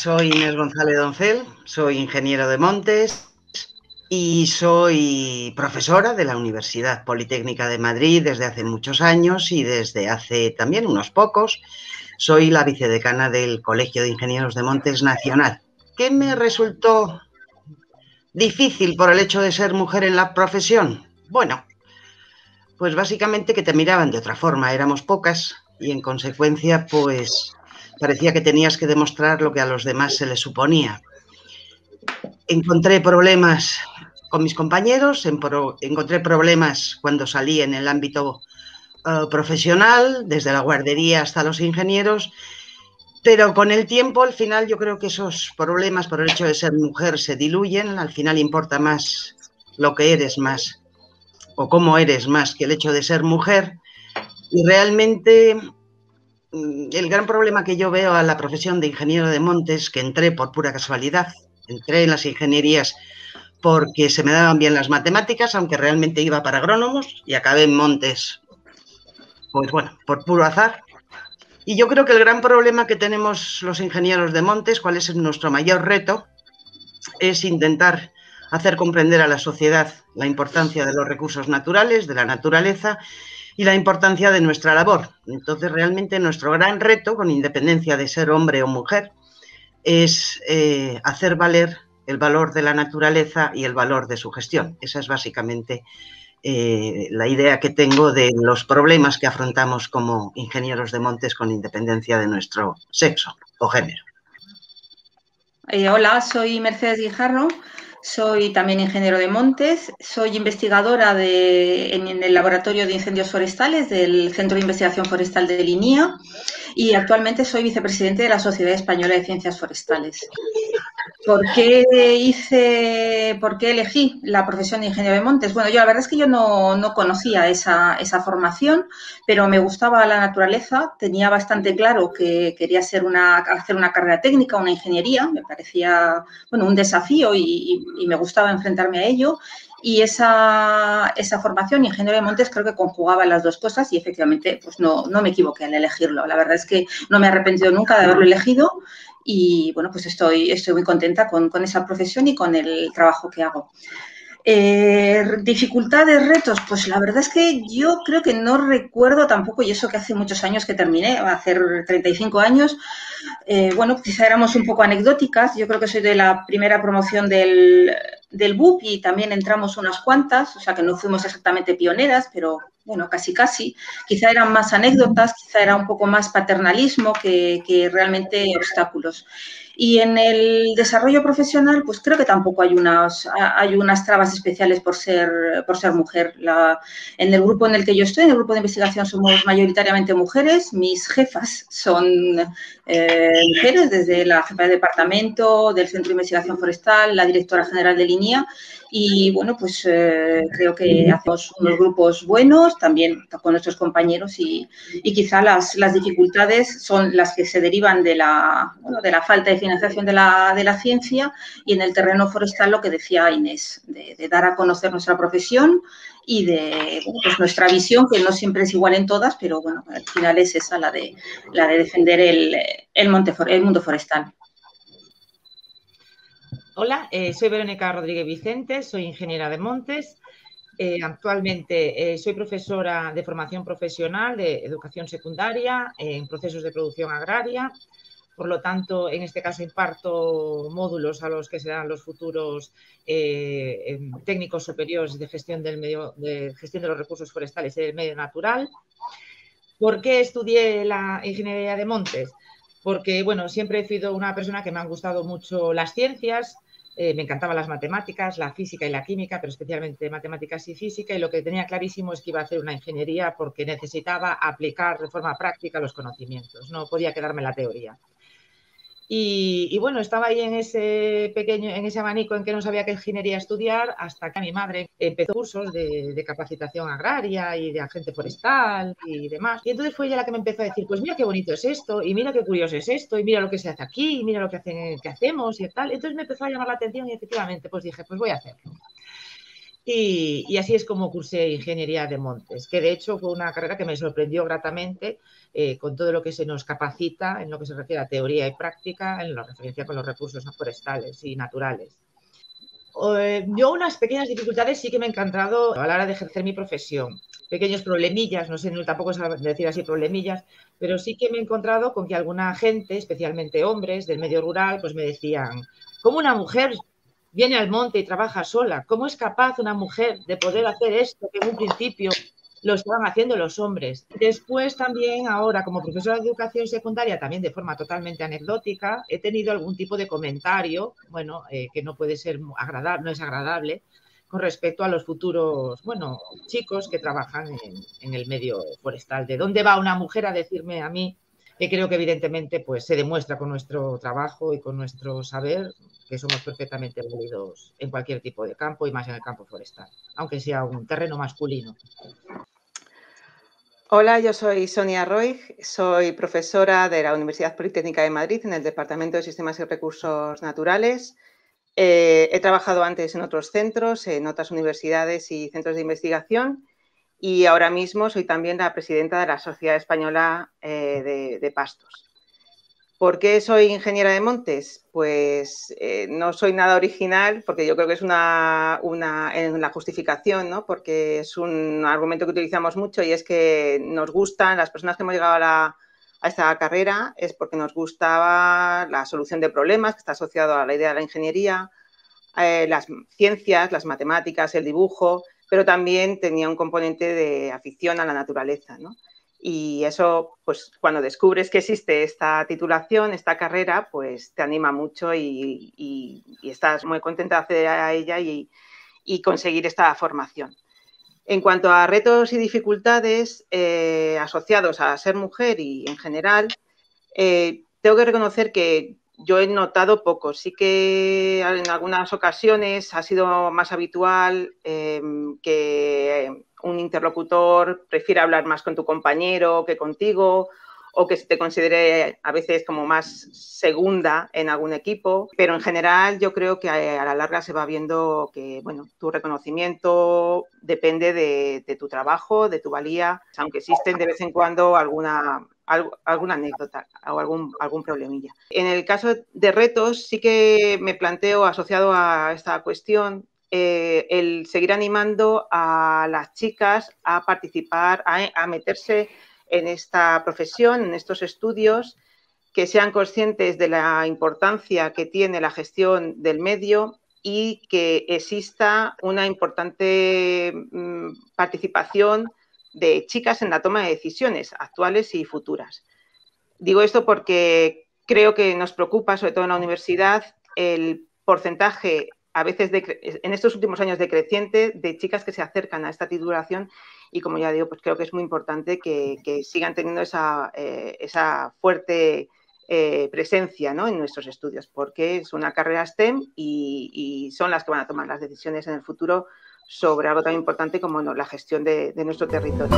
soy Inés González Doncel, soy ingeniero de montes y soy profesora de la Universidad Politécnica de Madrid desde hace muchos años y desde hace también unos pocos soy la vicedecana del Colegio de Ingenieros de Montes Nacional. ¿Qué me resultó difícil por el hecho de ser mujer en la profesión? Bueno, pues básicamente que te miraban de otra forma, éramos pocas y en consecuencia pues parecía que tenías que demostrar lo que a los demás se les suponía. Encontré problemas con mis compañeros, encontré problemas cuando salí en el ámbito eh, profesional, desde la guardería hasta los ingenieros, pero con el tiempo, al final, yo creo que esos problemas por el hecho de ser mujer se diluyen, al final importa más lo que eres más o cómo eres más que el hecho de ser mujer. Y realmente el gran problema que yo veo a la profesión de ingeniero de montes, que entré por pura casualidad, entré en las ingenierías porque se me daban bien las matemáticas, aunque realmente iba para agrónomos y acabé en montes, pues bueno, por puro azar. Y yo creo que el gran problema que tenemos los ingenieros de montes, cuál es nuestro mayor reto, es intentar hacer comprender a la sociedad la importancia de los recursos naturales, de la naturaleza y la importancia de nuestra labor. Entonces, realmente nuestro gran reto, con independencia de ser hombre o mujer, es eh, hacer valer el valor de la naturaleza y el valor de su gestión. Esa es básicamente eh, la idea que tengo de los problemas que afrontamos como ingenieros de montes con independencia de nuestro sexo o género. Eh, hola, soy Mercedes Guijarro. Soy también ingeniero de montes, soy investigadora en, el Laboratorio de Incendios Forestales del Centro de Investigación Forestal de Linía y actualmente soy vicepresidente de la Sociedad Española de Ciencias Forestales. ¿Por qué hice, por qué elegí la profesión de ingeniero de montes? Bueno, yo la verdad es que yo no, conocía esa, formación, pero me gustaba la naturaleza, tenía bastante claro que quería ser una, hacer una carrera técnica, una ingeniería, me parecía bueno, un desafío y, me gustaba enfrentarme a ello. Y esa, esa, formación, ingeniero de montes, creo que conjugaba las dos cosas y efectivamente pues no, no me equivoqué en elegirlo. La verdad es que no me he arrepentido nunca de haberlo elegido y bueno, pues estoy, estoy muy contenta con, esa profesión y con el trabajo que hago. Eh, dificultades, retos, pues la verdad es que yo creo que no recuerdo tampoco, y eso que hace muchos años que terminé, va a hacer 35 años, eh, bueno, quizá éramos un poco anecdóticas, yo creo que soy de la primera promoción del, del BUP y también entramos unas cuantas, o sea que no fuimos exactamente pioneras, pero bueno, casi casi. Quizá eran más anécdotas, quizá era un poco más paternalismo que, realmente obstáculos. Y en el desarrollo profesional, pues creo que tampoco hay unas, hay unas trabas especiales por ser, por ser mujer. en el grupo en el que yo estoy, en el grupo de investigación, somos mayoritariamente mujeres. Mis jefas son eh, mujeres, desde la jefa de departamento, del Centro de Investigación Forestal, la directora general de línea. Y bueno, pues eh, creo que hacemos unos grupos buenos también con nuestros compañeros y, quizá las, las, dificultades son las que se derivan de la, de la falta de financiación de la, de la, ciencia y en el terreno forestal lo que decía Inés, de, dar a conocer nuestra profesión y de pues nuestra visión, que no siempre es igual en todas, pero bueno, al final es esa la de, la de defender el, el, monte, mundo forestal. Hola, eh, soy Verónica Rodríguez Vicente, soy ingeniera de montes. Eh, actualmente eh, soy profesora de formación profesional de educación secundaria en procesos de producción agraria. Por lo tanto, en este caso imparto módulos a los que serán los futuros técnicos superiores de gestión del medio, de gestión de los recursos forestales y del medio natural. ¿Por qué estudié la ingeniería de montes? Porque, bueno, siempre he sido una persona que me han gustado mucho las ciencias, eh, me encantaban las matemáticas, la física y la química, pero especialmente matemáticas y física, y lo que tenía clarísimo es que iba a hacer una ingeniería porque necesitaba aplicar de forma práctica los conocimientos, no podía quedarme en la teoría. Y, bueno, estaba ahí en ese pequeño, en ese abanico en que no sabía qué ingeniería estudiar, hasta que mi madre empezó cursos de, capacitación agraria y de agente forestal y demás. Y entonces fue ella la que me empezó a decir, pues mira qué bonito es esto, y mira qué curioso es esto, y mira lo que se hace aquí, y mira lo que, hacen, que hacemos y tal. Entonces me empezó a llamar la atención y efectivamente pues dije, pues voy a hacerlo. Y, así es como cursé ingeniería de montes, que de hecho fue una carrera que me sorprendió gratamente eh, con todo lo que se nos capacita en lo que se refiere a teoría y práctica en la referencia con los recursos forestales y naturales. Eh, yo unas pequeñas dificultades sí que me he encontrado a la hora de ejercer mi profesión. Pequeños problemillas, no sé, tampoco es decir así problemillas, pero sí que me he encontrado con que alguna gente, especialmente hombres del medio rural, pues me decían, ¿cómo una mujer viene al monte y trabaja sola? ¿Cómo es capaz una mujer de poder hacer esto que en un principio lo estaban haciendo los hombres. Después también ahora como profesora de educación secundaria, también de forma totalmente anecdótica, he tenido algún tipo de comentario, bueno, eh, que no puede ser agradable, no es agradable, con respecto a los futuros, bueno, chicos que trabajan en, el medio forestal. ¿De dónde va una mujer a decirme a mí? Que creo que evidentemente pues se demuestra con nuestro trabajo y con nuestro saber que somos perfectamente válidos en cualquier tipo de campo y más en el campo forestal, aunque sea un terreno masculino. Hola, yo soy Sonia Roig, soy profesora de la Universidad Politécnica de Madrid en el Departamento de Sistemas y Recursos Naturales. Eh, he trabajado antes en otros centros, en otras universidades y centros de investigación y ahora mismo soy también la presidenta de la Sociedad Española eh, de Pastos. ¿Por qué soy ingeniera de montes? Pues eh, no soy nada original, porque yo creo que es una, en la justificación, ¿no? porque es un argumento que utilizamos mucho y es que nos gustan, las personas que hemos llegado a, esta carrera, es porque nos gustaba la solución de problemas, que está asociado a la idea de la ingeniería, eh, las ciencias, las matemáticas, el dibujo, pero también tenía un componente de afición a la naturaleza. ¿no? Y eso, pues cuando descubres que existe esta titulación, esta carrera, pues te anima mucho y, estás muy contenta de acceder a ella y, conseguir esta formación. En cuanto a retos y dificultades eh, asociados a ser mujer y en general, eh, tengo que reconocer que yo he notado poco. Sí que en algunas ocasiones ha sido más habitual eh, que un interlocutor prefiere hablar más con tu compañero que contigo o que se te considere a veces como más segunda en algún equipo, pero en general yo creo que a la larga se va viendo que bueno, tu reconocimiento depende de, tu trabajo, de tu valía, aunque existen de vez en cuando alguna, alguna anécdota o algún, algún problemilla. En el caso de retos sí que me planteo asociado a esta cuestión eh, el seguir animando a las chicas a participar, a, meterse en esta profesión, en estos estudios, que sean conscientes de la importancia que tiene la gestión del medio y que exista una importante mm, participación de chicas en la toma de decisiones actuales y futuras. Digo esto porque creo que nos preocupa, sobre todo en la universidad, el porcentaje a veces en estos últimos años decreciente de chicas que se acercan a esta titulación y como ya digo, pues creo que es muy importante que, sigan teniendo esa, eh, fuerte eh, presencia en nuestros estudios, porque es una carrera STEM y, son las que van a tomar las decisiones en el futuro sobre algo tan importante como la gestión de nuestro territorio.